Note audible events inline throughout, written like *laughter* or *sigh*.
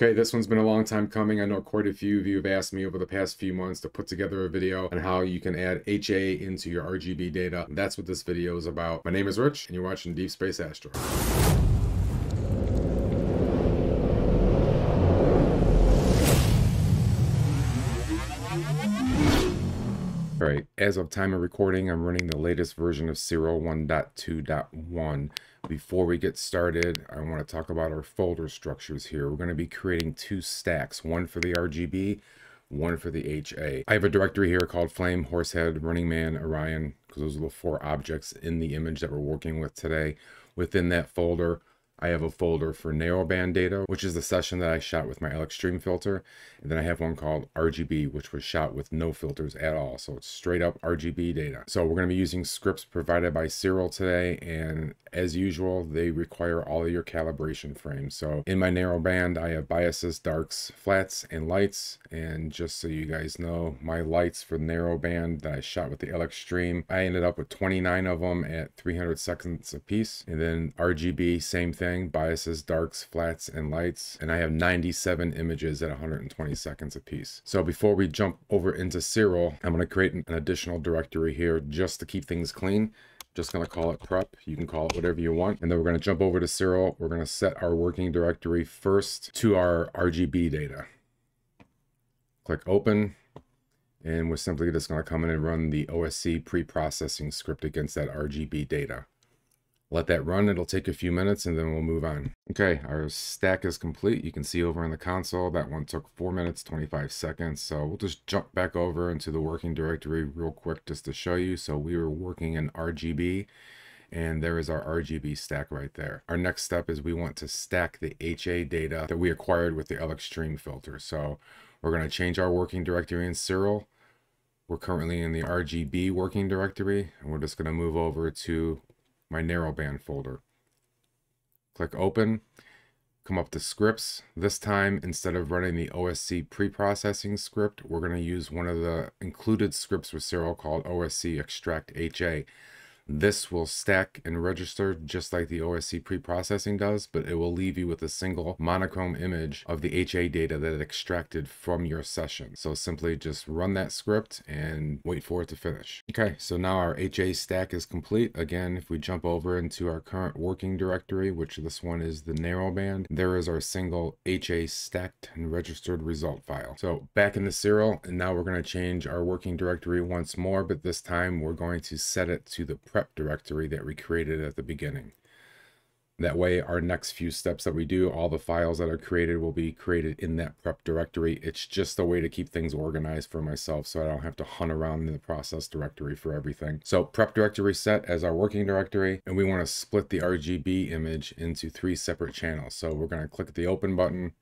Okay, this one's been a long time coming. I know quite a few of you have asked me over the past few months to put together a video on how you can add HA into your RGB data. That's what this video is about. My name is Rich, and you're watching Deep Space Astro. Right, as of time of recording, I'm running the latest version of Siril 1.2.1. Before we get started, I want to talk about our folder structures here. We're going to be creating two stacks, one for the RGB, one for the HA. I have a directory here called Flame, Horsehead, Running Man, Orion, because those are the four objects in the image that we're working with today. Within that folder, I have a folder for narrowband data, which is the session that I shot with my LXtreme filter. And then I have one called RGB, which was shot with no filters at all. So it's straight up RGB data. So we're going to be using scripts provided by Siril today. And as usual, they require all of your calibration frames. So in my narrowband, I have biases, darks, flats, and lights. And just so you guys know, my lights for narrowband that I shot with the LXtreme, I ended up with 29 of them at 300 seconds a piece. And then RGB, same thing biases, darks, flats, and lights. And I have 97 images at 120 seconds a piece. So before we jump over into Siril, I'm going to create an additional directory here just to keep things clean just going to call it prep. You can call it whatever you want. And then we're going to jump over to Siril. We're going to set our working directory first to our RGB data. Click open. And we're simply just going to come in and run the OSC pre-processing script against that RGB data. Let that run. It'll take a few minutes and then we'll move on. Okay, our stack is complete. You can see over in the console, that one took 4 minutes, 25 seconds. So we'll just jump back over into the working directory real quick just to show you. So we were working in RGB and there is our RGB stack right there. Our next step is we want to stack the HA data that we acquired with the LXtreme filter. So we're going to change our working directory in Siril. We're currently in the RGB working directory, and we're just going to move over to my narrowband folder. Click open, come up to scripts. This time, instead of running the OSC pre-processing script, we're going to use one of the included scripts with Siril called OSC extract HA. This will stack and register just like the OSC pre-processing does, but it will leave you with a single monochrome image of the HA data that it extracted from your session. So simply just run that script and wait for it to finish. Okay, so now our HA stack is complete. Again, if we jump over into our current working directory, which this one is the narrowband, there is our single HA stacked and registered result file. So back in the Siril, and now we're going to change our working directory once more, but this time we're going to set it to the prep directory that we created at the beginning. That way, our next few steps that we do, all the files that are created will be created in that prep directory. It's just a way to keep things organized for myself so I don't have to hunt around in the process directory for everything. So prep directory set as our working directory, and we want to split the RGB image into three separate channels. So we're going to click the open button.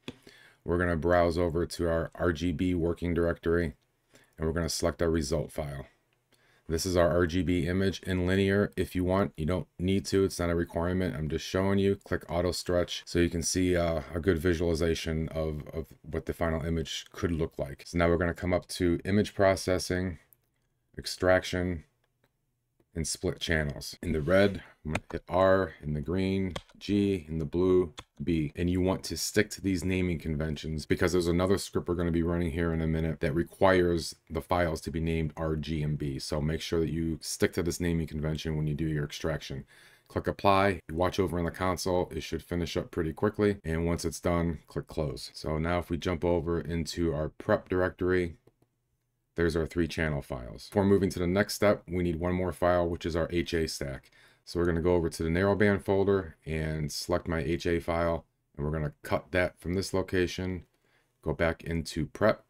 We're going to browse over to our RGB working directory, and we're going to select our result file. This is our RGB image in linear. If you want, you don't need to. It's not a requirement. I'm just showing you. Click auto stretch so you can see uh, a good visualization of, of what the final image could look like. So now we're going to come up to image processing, extraction, and split channels. In the red, I'm to hit R, in the green, G, in the blue, B. And you want to stick to these naming conventions because there's another script we're going to be running here in a minute that requires the files to be named R, G, and B. So make sure that you stick to this naming convention when you do your extraction. Click apply, watch over in the console, it should finish up pretty quickly. And once it's done, click close. So now if we jump over into our prep directory, there's our three channel files. Before moving to the next step, we need one more file, which is our HA stack. So we're going to go over to the narrowband folder and select my HA file. And we're going to cut that from this location, go back into prep,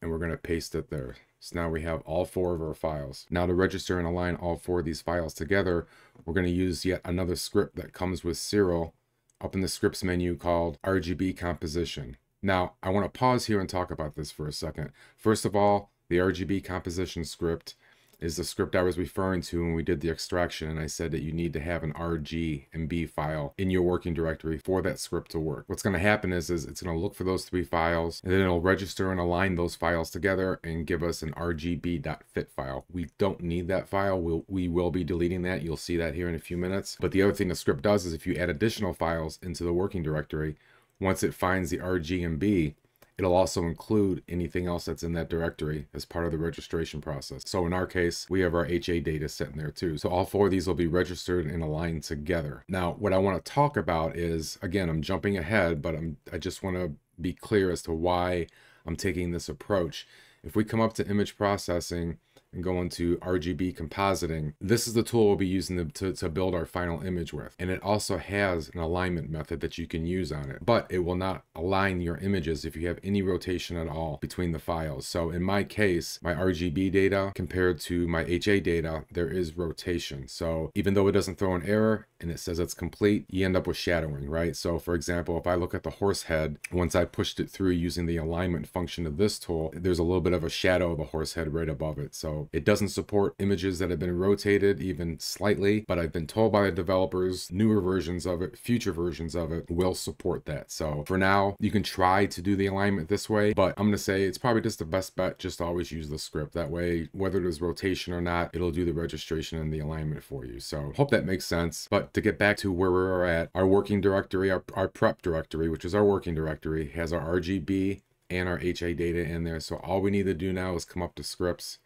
and we're going to paste it there. So now we have all four of our files. Now to register and align all four of these files together, we're going to use yet another script that comes with Siril up in the scripts menu called RGB composition. Now, I want to pause here and talk about this for a second. First of all, the RGB composition script is the script I was referring to when we did the extraction and I said that you need to have an RG and B file in your working directory for that script to work. What's going to happen is, is it's going to look for those three files and then it'll register and align those files together and give us an RGB.fit file. We don't need that file. We'll, we will be deleting that. You'll see that here in a few minutes. But the other thing the script does is if you add additional files into the working directory, once it finds the RGB, It'll also include anything else that's in that directory as part of the registration process. So in our case, we have our HA data sitting there too. So all four of these will be registered and aligned together. Now, what I want to talk about is, again, I'm jumping ahead, but I'm, I just want to be clear as to why I'm taking this approach. If we come up to image processing, and go into RGB compositing, this is the tool we'll be using to, to build our final image with. And it also has an alignment method that you can use on it, but it will not align your images if you have any rotation at all between the files. So in my case, my RGB data compared to my HA data, there is rotation. So even though it doesn't throw an error and it says it's complete, you end up with shadowing, right? So for example, if I look at the horse head, once I pushed it through using the alignment function of this tool, there's a little bit of a shadow of a horse head right above it. So it doesn't support images that have been rotated even slightly, but I've been told by the developers newer versions of it, future versions of it will support that. So for now, you can try to do the alignment this way, but I'm going to say it's probably just the best bet just always use the script. That way, whether there's rotation or not, it'll do the registration and the alignment for you. So hope that makes sense. But to get back to where we're at, our working directory, our, our prep directory, which is our working directory, has our RGB and our HA data in there. So all we need to do now is come up to scripts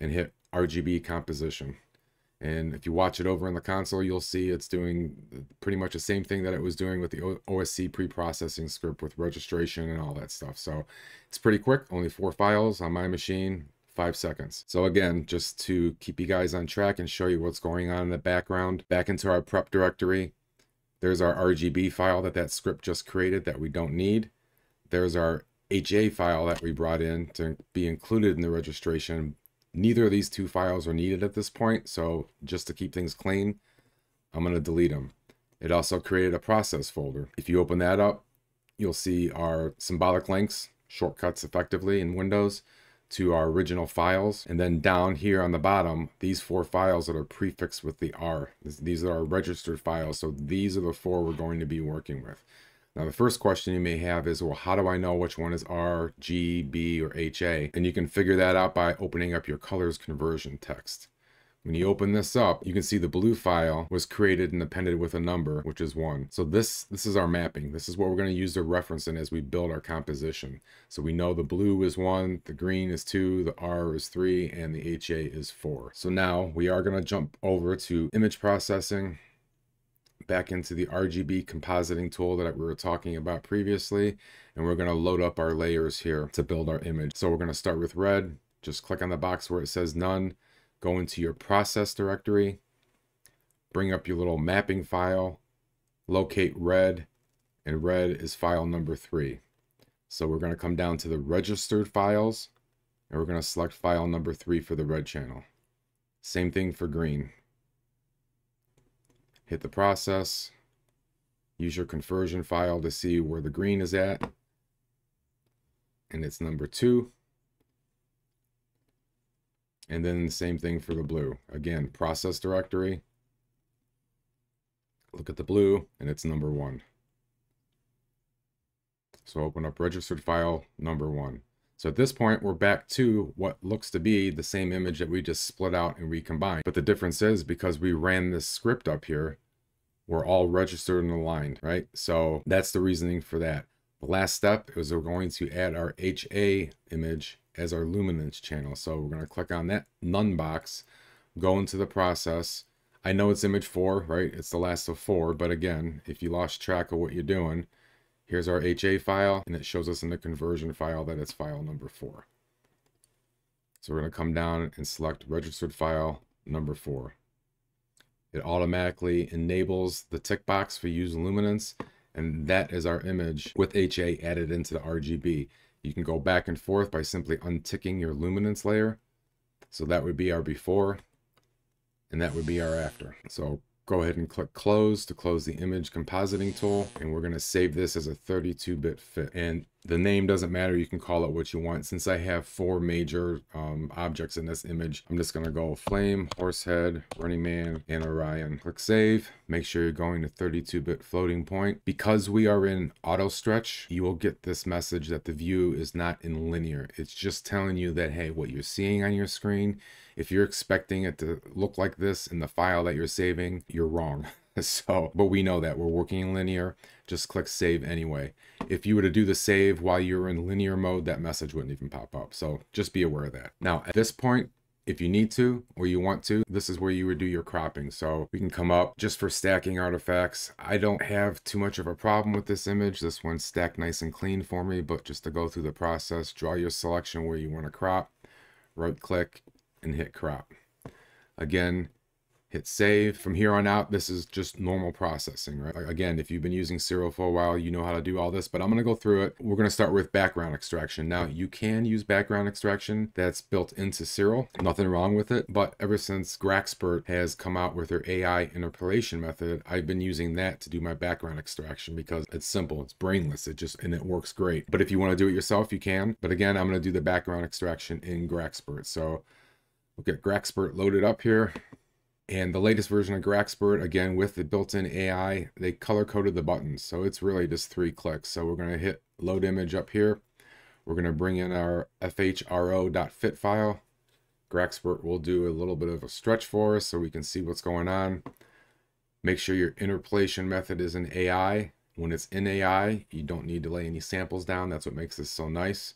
and hit RGB composition. And if you watch it over in the console, you'll see it's doing pretty much the same thing that it was doing with the OSC pre-processing script with registration and all that stuff. So it's pretty quick, only four files on my machine, five seconds. So again, just to keep you guys on track and show you what's going on in the background, back into our prep directory, there's our RGB file that that script just created that we don't need. There's our HA file that we brought in to be included in the registration Neither of these two files are needed at this point, so just to keep things clean, I'm going to delete them. It also created a process folder. If you open that up, you'll see our symbolic links, shortcuts effectively in Windows to our original files. And then down here on the bottom, these four files that are prefixed with the R. These are our registered files. So these are the four we're going to be working with. Now, the first question you may have is, well, how do I know which one is R, G, B, or HA? And you can figure that out by opening up your colors conversion text. When you open this up, you can see the blue file was created and appended with a number, which is one. So this, this is our mapping. This is what we're going to use to reference in as we build our composition. So we know the blue is one, the green is two, the R is three, and the HA is four. So now we are going to jump over to image processing back into the RGB compositing tool that we were talking about previously. And we're going to load up our layers here to build our image. So we're going to start with red. Just click on the box where it says none. Go into your process directory. Bring up your little mapping file. Locate red. And red is file number three. So we're going to come down to the registered files. And we're going to select file number three for the red channel. Same thing for green hit the process, use your conversion file to see where the green is at, and it's number two. And then the same thing for the blue. Again, process directory, look at the blue, and it's number one. So open up registered file number one. So at this point, we're back to what looks to be the same image that we just split out and recombined. But the difference is because we ran this script up here, we're all registered and aligned, right? So that's the reasoning for that. The last step is we're going to add our HA image as our luminance channel. So we're going to click on that none box, go into the process. I know it's image four, right? It's the last of four, but again, if you lost track of what you're doing, Here's our HA file, and it shows us in the conversion file that it's file number four. So we're going to come down and select registered file number four. It automatically enables the tick box for use luminance, and that is our image with HA added into the RGB. You can go back and forth by simply unticking your luminance layer. So that would be our before, and that would be our after. So Go ahead and click close to close the image compositing tool. And we're going to save this as a 32-bit fit. And the name doesn't matter. You can call it what you want. Since I have four major um, objects in this image, I'm just going to go Flame, Horsehead, Running Man, and Orion. Click Save. Make sure you're going to 32-bit floating point. Because we are in auto stretch, you will get this message that the view is not in linear. It's just telling you that, hey, what you're seeing on your screen if you're expecting it to look like this in the file that you're saving, you're wrong. *laughs* So, but we know that we're working in linear. Just click save anyway. If you were to do the save while you're in linear mode, that message wouldn't even pop up. So just be aware of that. Now, at this point, if you need to or you want to, this is where you would do your cropping. So we can come up just for stacking artifacts. I don't have too much of a problem with this image. This one's stacked nice and clean for me, but just to go through the process, draw your selection where you want to crop, right click and hit crop. Again, hit save. From here on out, this is just normal processing, right? Again, if you've been using Siril for a while, you know how to do all this, but I'm gonna go through it. We're gonna start with background extraction. Now, you can use background extraction that's built into Siril. Nothing wrong with it, but ever since Graxpert has come out with their AI interpolation method, I've been using that to do my background extraction because it's simple, it's brainless, it just, and it works great. But if you wanna do it yourself, you can. But again, I'm gonna do the background extraction in Graxpert. So we'll get Graxpert loaded up here. And the latest version of Graxpert, again, with the built-in AI, they color-coded the buttons. So it's really just three clicks. So we're going to hit load image up here. We're going to bring in our fhro.fit file. Graxpert will do a little bit of a stretch for us so we can see what's going on. Make sure your interpolation method is in AI. When it's in AI, you don't need to lay any samples down. That's what makes this so nice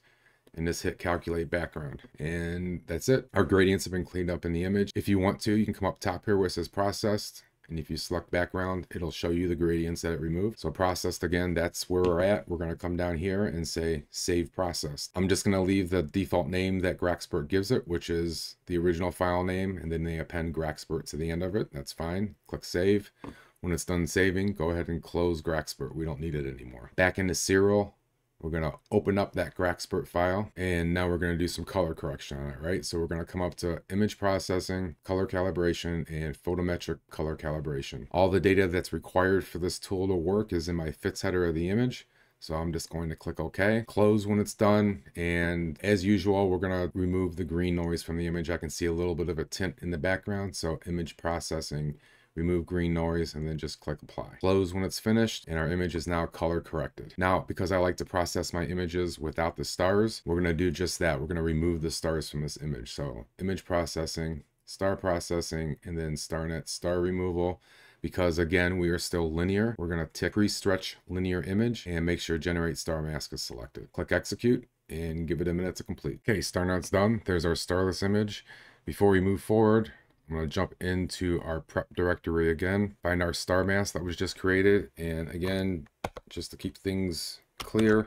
and just hit calculate background. And that's it. Our gradients have been cleaned up in the image. If you want to you can come up top here where it says processed. And if you select background it'll show you the gradients that it removed. So processed again that's where we're at. We're going to come down here and say save processed. I'm just going to leave the default name that graxpert gives it which is the original file name and then they append graxpert to the end of it. That's fine. Click save. When it's done saving go ahead and close graxpert. We don't need it anymore. Back into Siril we're going to open up that Graxpert file and now we're going to do some color correction on it, right? So we're going to come up to image processing, color calibration, and photometric color calibration. All the data that's required for this tool to work is in my fits header of the image. So I'm just going to click OK, close when it's done. And as usual, we're going to remove the green noise from the image. I can see a little bit of a tint in the background. So image processing remove green noise, and then just click apply. Close when it's finished, and our image is now color corrected. Now, because I like to process my images without the stars, we're gonna do just that. We're gonna remove the stars from this image. So image processing, star processing, and then StarNet star removal because again, we are still linear. We're gonna tick pre-stretch linear image and make sure generate star mask is selected. Click execute and give it a minute to complete. Okay, StarNet's done. There's our starless image. Before we move forward, I'm going to jump into our prep directory again, find our star mask that was just created. And again, just to keep things clear,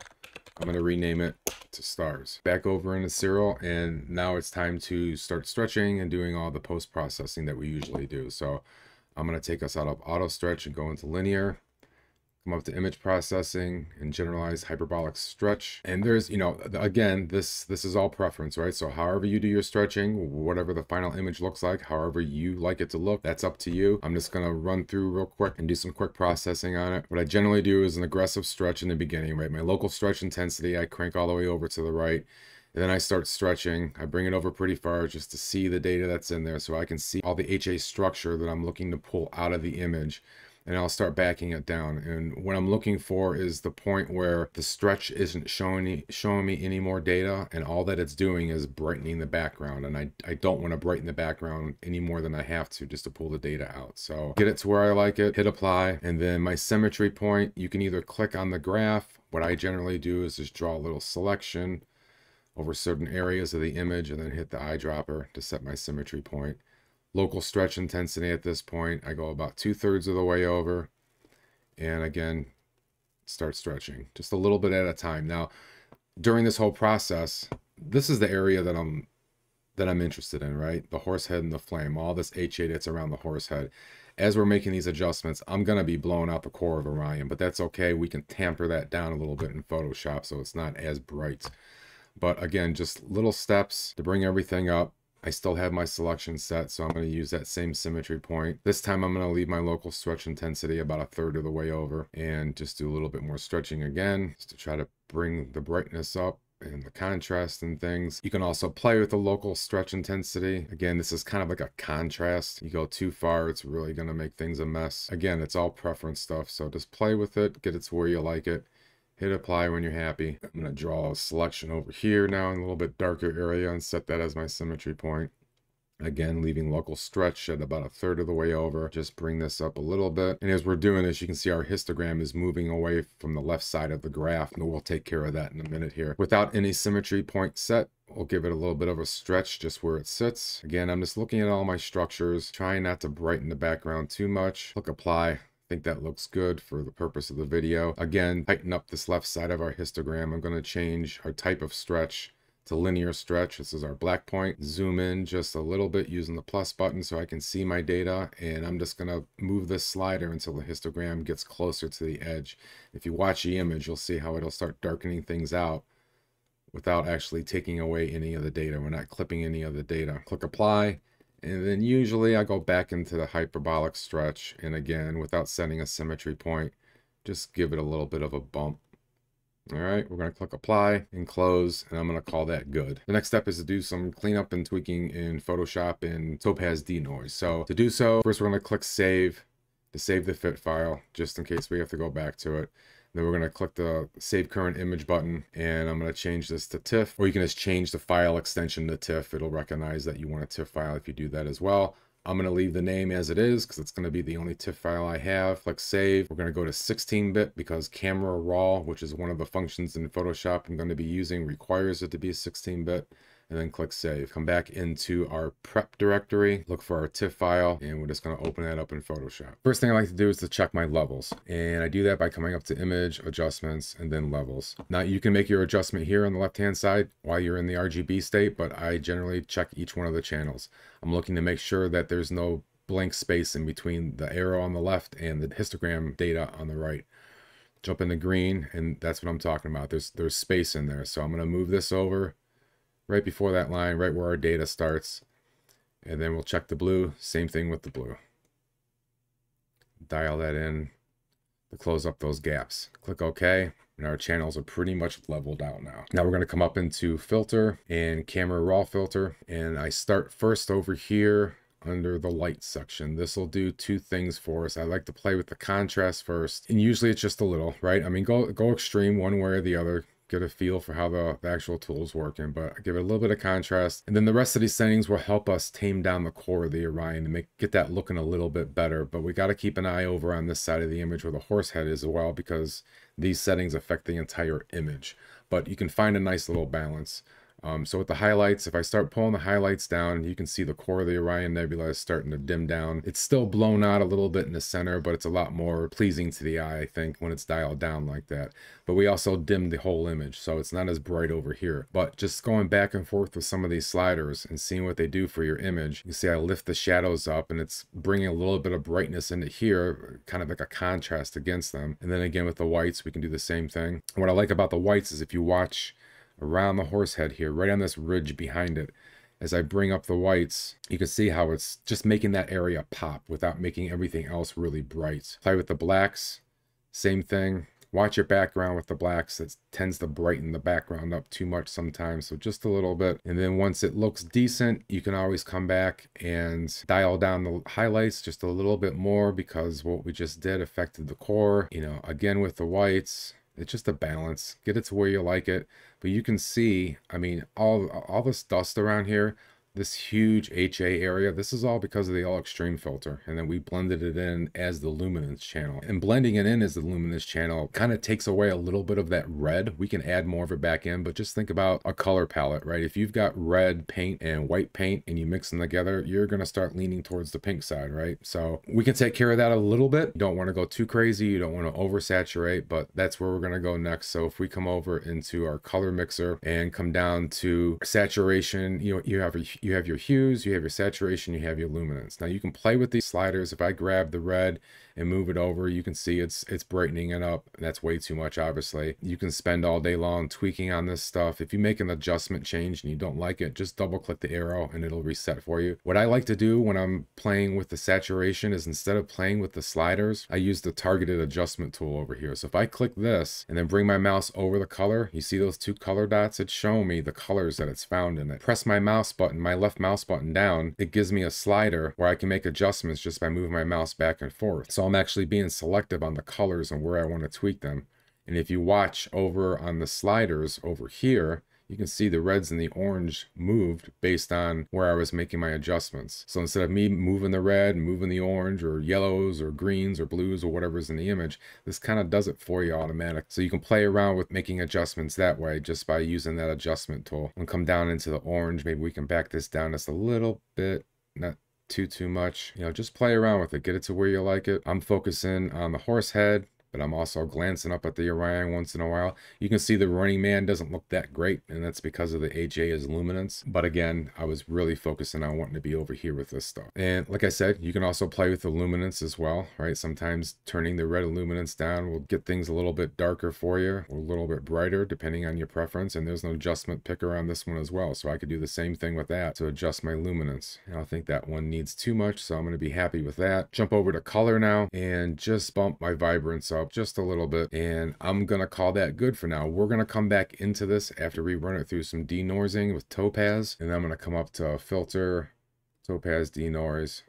I'm going to rename it to stars. Back over into Siril, and now it's time to start stretching and doing all the post-processing that we usually do. So I'm going to take us out of auto stretch and go into linear come up to image processing and generalized hyperbolic stretch. And there's, you know, again, this this is all preference, right? So however you do your stretching, whatever the final image looks like, however you like it to look, that's up to you. I'm just gonna run through real quick and do some quick processing on it. What I generally do is an aggressive stretch in the beginning, right? My local stretch intensity, I crank all the way over to the right. And then I start stretching. I bring it over pretty far just to see the data that's in there so I can see all the HA structure that I'm looking to pull out of the image and I'll start backing it down. And what I'm looking for is the point where the stretch isn't showing me, showing me any more data and all that it's doing is brightening the background. And I, I don't want to brighten the background any more than I have to just to pull the data out. So get it to where I like it, hit apply. And then my symmetry point, you can either click on the graph. What I generally do is just draw a little selection over certain areas of the image and then hit the eyedropper to set my symmetry point local stretch intensity at this point. I go about two thirds of the way over and again, start stretching just a little bit at a time. Now, during this whole process, this is the area that I'm that I'm interested in, right? The horse head and the flame, all this HA that's around the horse head. As we're making these adjustments, I'm going to be blowing out the core of Orion, but that's okay. We can tamper that down a little bit in Photoshop so it's not as bright. But again, just little steps to bring everything up. I still have my selection set, so I'm going to use that same symmetry point. This time I'm going to leave my local stretch intensity about a third of the way over and just do a little bit more stretching again just to try to bring the brightness up and the contrast and things. You can also play with the local stretch intensity. Again, this is kind of like a contrast. You go too far, it's really going to make things a mess. Again, it's all preference stuff, so just play with it, get it to where you like it. Hit apply when you're happy. I'm going to draw a selection over here now in a little bit darker area and set that as my symmetry point. Again, leaving local stretch at about a third of the way over. Just bring this up a little bit. And as we're doing this, you can see our histogram is moving away from the left side of the graph. And we'll take care of that in a minute here. Without any symmetry point set, We'll give it a little bit of a stretch just where it sits. Again, I'm just looking at all my structures, trying not to brighten the background too much. Click apply. Think that looks good for the purpose of the video. Again, tighten up this left side of our histogram. I'm going to change our type of stretch to linear stretch. This is our black point. Zoom in just a little bit using the plus button so I can see my data. And I'm just going to move this slider until the histogram gets closer to the edge. If you watch the image, you'll see how it'll start darkening things out without actually taking away any of the data. We're not clipping any of the data. Click apply. And then usually I go back into the hyperbolic stretch. And again, without setting a symmetry point, just give it a little bit of a bump. All right, we're going to click apply and close, and I'm going to call that good. The next step is to do some cleanup and tweaking in Photoshop and Topaz Denoise. So to do so, first we're going to click save to save the fit file, just in case we have to go back to it. Then we're going to click the Save Current Image button, and I'm going to change this to TIFF, or you can just change the file extension to TIFF. It'll recognize that you want a TIFF file if you do that as well. I'm going to leave the name as it is because it's going to be the only TIFF file I have. Click Save. We're going to go to 16-bit because Camera Raw, which is one of the functions in Photoshop I'm going to be using, requires it to be 16-bit and then click save. Come back into our prep directory, look for our TIFF file, and we're just gonna open that up in Photoshop. First thing I like to do is to check my levels. And I do that by coming up to image, adjustments, and then levels. Now you can make your adjustment here on the left-hand side while you're in the RGB state, but I generally check each one of the channels. I'm looking to make sure that there's no blank space in between the arrow on the left and the histogram data on the right jump into green and that's what I'm talking about there's there's space in there so I'm going to move this over right before that line, right where our data starts. And then we'll check the blue, same thing with the blue. Dial that in to close up those gaps. Click OK, and our channels are pretty much leveled out now. Now we're going to come up into filter and camera raw filter. And I start first over here under the light section. This will do two things for us. I like to play with the contrast first, and usually it's just a little, right? I mean, go go extreme one way or the other get a feel for how the, the actual tool is working, but give it a little bit of contrast. And then the rest of these settings will help us tame down the core of the Orion and make get that looking a little bit better. But we got to keep an eye over on this side of the image where the horse head is as well, because these settings affect the entire image. But you can find a nice little balance. Um, so with the highlights, if I start pulling the highlights down, you can see the core of the Orion Nebula is starting to dim down. It's still blown out a little bit in the center, but it's a lot more pleasing to the eye, I think, when it's dialed down like that. But we also dimmed the whole image, so it's not as bright over here. But just going back and forth with some of these sliders and seeing what they do for your image, you see I lift the shadows up and it's bringing a little bit of brightness into here, kind of like a contrast against them. And then again with the whites, we can do the same thing. What I like about the whites is if you watch around the horse head here, right on this ridge behind it. As I bring up the whites, you can see how it's just making that area pop without making everything else really bright. Play with the blacks, same thing. Watch your background with the blacks. It tends to brighten the background up too much sometimes, so just a little bit. And then once it looks decent, you can always come back and dial down the highlights just a little bit more because what we just did affected the core. You know, again with the whites, it's just a balance. Get it to where you like it. But you can see, I mean, all all this dust around here, this huge HA area, this is all because of the LXtreme filter. And then we blended it in as the luminance channel. And blending it in as the luminance channel kind of takes away a little bit of that red. We can add more of it back in, but just think about a color palette, right? If you've got red paint and white paint and you mix them together, you're going to start leaning towards the pink side, right? So we can take care of that a little bit. You don't want to go too crazy. You don't want to oversaturate, but that's where we're going to go next. So if we come over into our color mixer and come down to saturation, you know, you have a you have your hues, you have your saturation, you have your luminance. Now you can play with these sliders. If I grab the red and move it over, you can see it's it's brightening it up. That's way too much, obviously. You can spend all day long tweaking on this stuff. If you make an adjustment change and you don't like it, just double click the arrow and it'll reset for you. What I like to do when I'm playing with the saturation is instead of playing with the sliders, I use the targeted adjustment tool over here. So if I click this and then bring my mouse over the color, you see those two color dots? It's showing me the colors that it's found in it. Press my mouse button, my left mouse button down, it gives me a slider where I can make adjustments just by moving my mouse back and forth. So I'm actually being selective on the colors and where I want to tweak them. And if you watch over on the sliders over here, you can see the reds and the orange moved based on where I was making my adjustments. So instead of me moving the red, moving the orange or yellows or greens or blues or whatever's in the image, this kind of does it for you automatic. So you can play around with making adjustments that way just by using that adjustment tool. And come down into the orange, maybe we can back this down just a little bit, not too too much. You know just play around with it. Get it to where you like it. I'm focusing on the horse head but I'm also glancing up at the Orion once in a while. You can see the running man doesn't look that great, and that's because of the AJ's luminance. But again, I was really focusing on wanting to be over here with this stuff. And like I said, you can also play with the luminance as well, right? Sometimes turning the red luminance down will get things a little bit darker for you, or a little bit brighter, depending on your preference. And there's an adjustment picker on this one as well, so I could do the same thing with that to adjust my luminance. I don't think that one needs too much, so I'm going to be happy with that. Jump over to color now, and just bump my vibrance up up just a little bit and I'm gonna call that good for now. We're gonna come back into this after we run it through some denoising with Topaz and then I'm gonna come up to filter, Topaz denoise,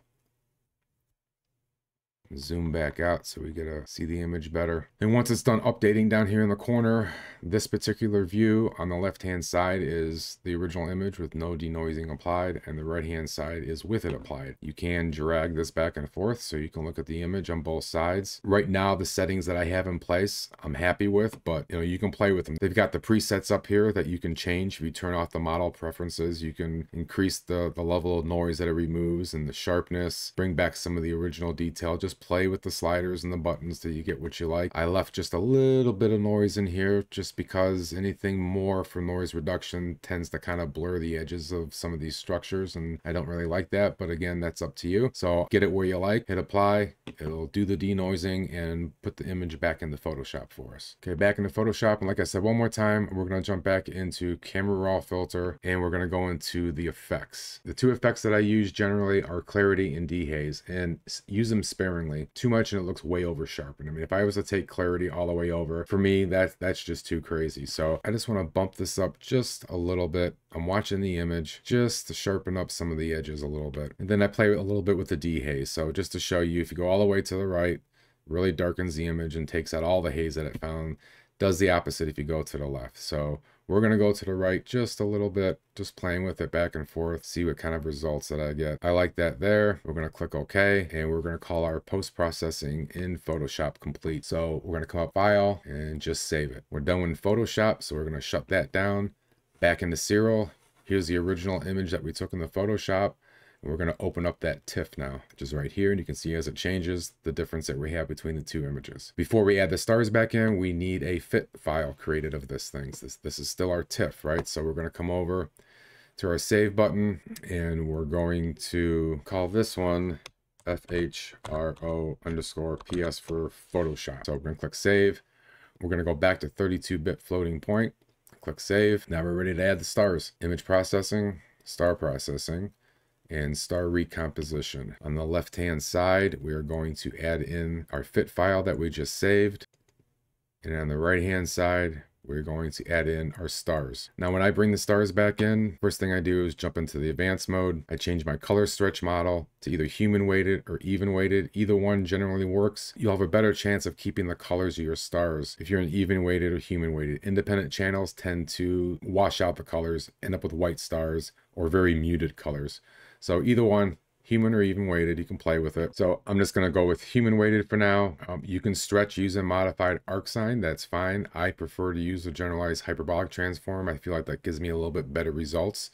zoom back out so we get to see the image better. And once it's done updating down here in the corner, this particular view on the left-hand side is the original image with no denoising applied, and the right-hand side is with it applied. You can drag this back and forth so you can look at the image on both sides. Right now, the settings that I have in place, I'm happy with, but you know, you can play with them. They've got the presets up here that you can change. If you turn off the model preferences, you can increase the, the level of noise that it removes and the sharpness, bring back some of the original detail. Just play with the sliders and the buttons till you get what you like. I left just a little bit of noise in here just because anything more for noise reduction tends to kind of blur the edges of some of these structures and I don't really like that but again that's up to you. So get it where you like, hit apply, it'll do the denoising and put the image back into Photoshop for us. Okay back into Photoshop and like I said one more time we're going to jump back into camera raw filter and we're going to go into the effects. The two effects that I use generally are clarity and dehaze and use them sparingly too much and it looks way over sharpened. I mean, if I was to take clarity all the way over, for me, that, that's just too crazy. So I just want to bump this up just a little bit. I'm watching the image just to sharpen up some of the edges a little bit. And then I play a little bit with the dehaze. So just to show you, if you go all the way to the right, really darkens the image and takes out all the haze that it found. Does the opposite if you go to the left. So we're going to go to the right just a little bit, just playing with it back and forth, see what kind of results that I get. I like that there. We're going to click OK, and we're going to call our post-processing in Photoshop complete. So we're going to come up File and just save it. We're done with Photoshop, so we're going to shut that down. Back into Siril. Here's the original image that we took in the Photoshop. We're going to open up that TIFF now, which is right here. And you can see as it changes the difference that we have between the two images. Before we add the stars back in, we need a fit file created of this thing. This, this is still our TIFF, right? So we're going to come over to our save button and we're going to call this one FHRO underscore PS for Photoshop. So we're going to click save. We're going to go back to 32-bit floating point. Click save. Now we're ready to add the stars. Image processing, star processing and star recomposition. On the left hand side, we are going to add in our fit file that we just saved. And on the right hand side, we're going to add in our stars. Now, when I bring the stars back in, first thing I do is jump into the advanced mode. I change my color stretch model to either human weighted or even weighted. Either one generally works. You'll have a better chance of keeping the colors of your stars if you're an even weighted or human weighted. Independent channels tend to wash out the colors, end up with white stars or very muted colors. So either one, human or even weighted, you can play with it. So I'm just to go with human weighted for now. Um, you can stretch using modified arcsine. That's fine. I prefer to use the generalized hyperbolic transform. I feel like that gives me a little bit better results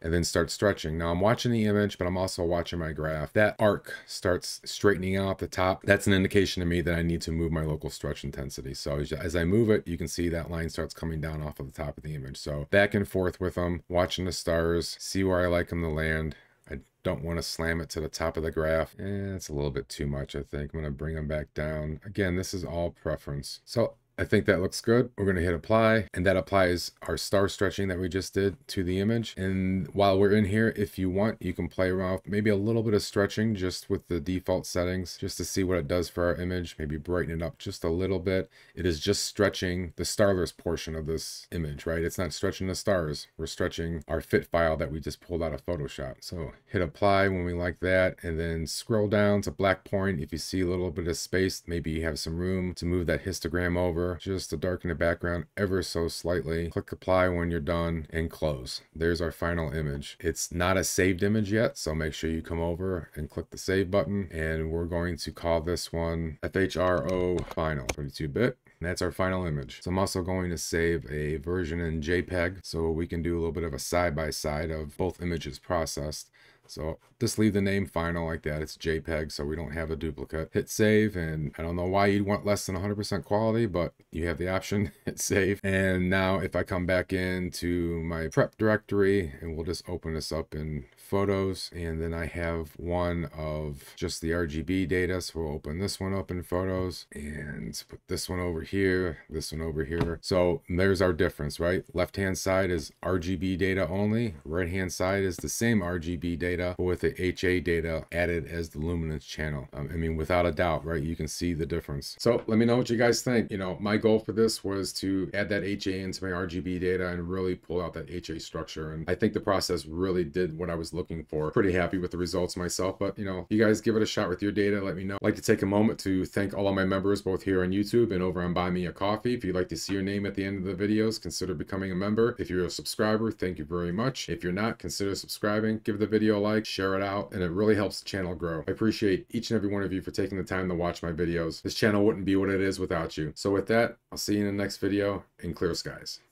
and then start stretching. Now I'm watching the image, but I'm also watching my graph. That arc starts straightening out the top. That's an indication to me that I need to move my local stretch intensity. So as I move it, you can see that line starts coming down off of the top of the image. So back and forth with them, watching the stars, see where I like them to land. I don't want to slam it to the top of the graph. Eh, it's a little bit too much, I think. I'm going to bring them back down. Again, this is all preference. So I think that looks good. We're going to hit apply and that applies our star stretching that we just did to the image. And while we're in here, if you want, you can play around with maybe a little bit of stretching just with the default settings just to see what it does for our image. Maybe brighten it up just a little bit. It is just stretching the starless portion of this image, right? It's not stretching the stars. We're stretching our fit file that we just pulled out of Photoshop. So hit apply when we like that and then scroll down to black point. If you see a little bit of space, maybe you have some room to move that histogram over over just to darken the background ever so slightly. Click apply when you're done and close. There's our final image. It's not a saved image yet, so make sure you come over and click the save button. And we're going to call this one FHRO final 32-bit. That's our final image. So I'm also going to save a version in JPEG so we can do a little bit of a side-by-side -side of both images processed. So just leave the name final like that. It's JPEG, so we don't have a duplicate. Hit save, and I don't know why you'd want less than 100% quality, but you have the option. *laughs* Hit save. And now if I come back into my prep directory, and we'll just open this up in photos and then I have one of just the RGB data so we'll open this one up in photos and put this one over here this one over here. So there's our difference right? Left hand side is RGB data only right hand side is the same RGB data but with the HA data added as the luminance channel. Um, I mean without a doubt right? You can see the difference. So let me know what you guys think. You know my goal for this was to add that HA into my RGB data and really pull out that HA structure and I think the process really did what I was looking looking for. Pretty happy with the results myself, but you know, you guys give it a shot with your data. Let me know. I'd like to take a moment to thank all of my members, both here on YouTube and over on Buy Me a Coffee. If you'd like to see your name at the end of the videos, consider becoming a member. If you're a subscriber, thank you very much. If you're not, consider subscribing. Give the video a like, share it out, and it really helps the channel grow. I appreciate each and every one of you for taking the time to watch my videos. This channel wouldn't be what it is without you. So with that, I'll see you in the next video in clear skies.